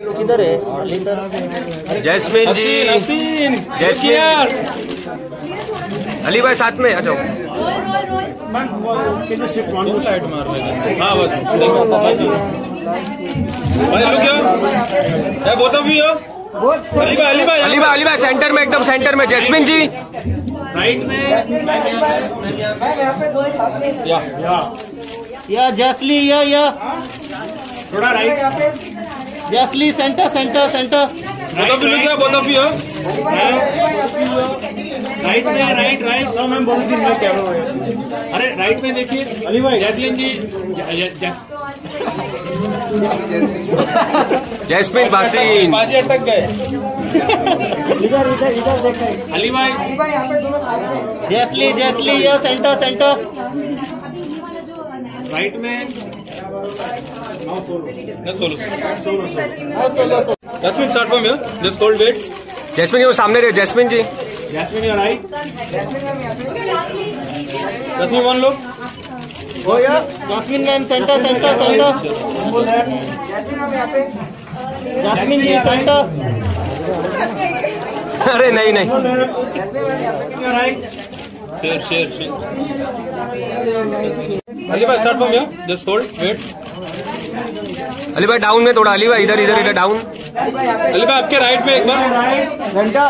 किधर है? Jasmine ji. Jasmine. Ali भाई साथ में आ जाओ। साइड मार हाँ। भाई ऑफ़ यू अली भाई अली भाई। अली भाई अली भाई सेंटर में एकदम सेंटर में। जैस्मिन जी। राइट में। या या जसली या या। थोड़ा right जसली centre centre centre both of you look yo both of you right में राइट राइट सो मैम बोल दिन में क्या अरे राइट में देखिए अली भाई। जैसलिन जी जैस्मिन बासीन बाजी अटक गए। इधर इधर इधर देखो। अली भाई। जसली जसली या सेंटर सेंटर राइट में सोलो सोलो हाँ, solo solo Jasmine start from here just hold wait Jasmine ji वो सामने रहे Jasmine ji. Jasmine your right Jasmine one लोग Jasmine ma'am centre centre centre Jasmine ji centre अरे नहीं नहीं। Right share, share. Ali भाई start from here just hold wait Ali भाई down में थोड़ा अली भाई इधर इधर इधर डाउन अली भाई आपके राइट में एक बार. घंटा.